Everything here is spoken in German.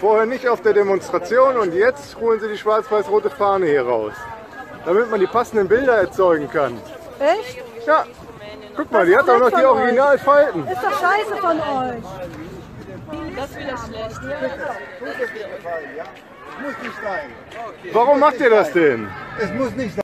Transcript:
Vorher nicht auf der Demonstration und jetzt holen sie die schwarz-weiß-rote Fahne hier raus. Damit man die passenden Bilder erzeugen kann. Echt? Ja, guck mal, die hat auch noch die. Originalfalten. Ist doch scheiße von euch. Das ist wieder schlecht. Muss nicht sein. Warum macht ihr das denn? Es muss nicht sein.